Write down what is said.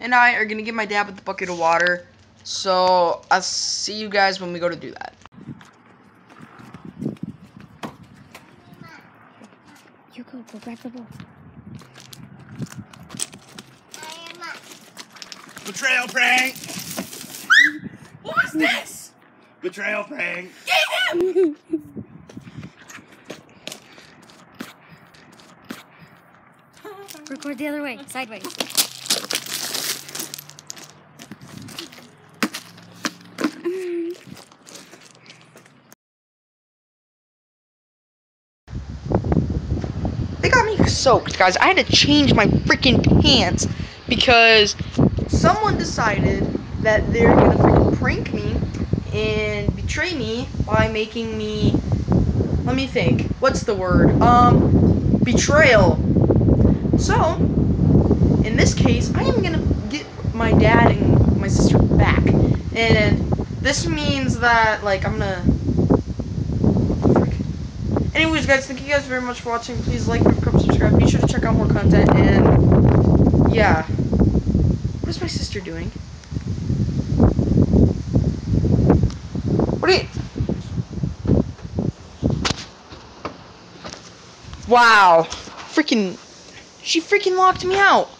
and I are gonna give my dad with the bucket of water. So I'll see you guys when we go to do that. You go, go grab the ball. Betrayal prank! What was this? Betrayal prank! Get him! Record the other way, sideways. They got me soaked, guys. I had to change my freaking pants because someone decided that they're gonna freaking prank me and betray me by making me. Let me think. What's the word? Um, betrayal. So, in this case, I am gonna get my dad and my sister back, and this means that like I'm gonna. Anyways, guys, thank you guys very much for watching. Please like, comment, subscribe. Be sure to check out more content, and yeah. What is my sister doing? What are you? Wow. Freaking. She freaking locked me out.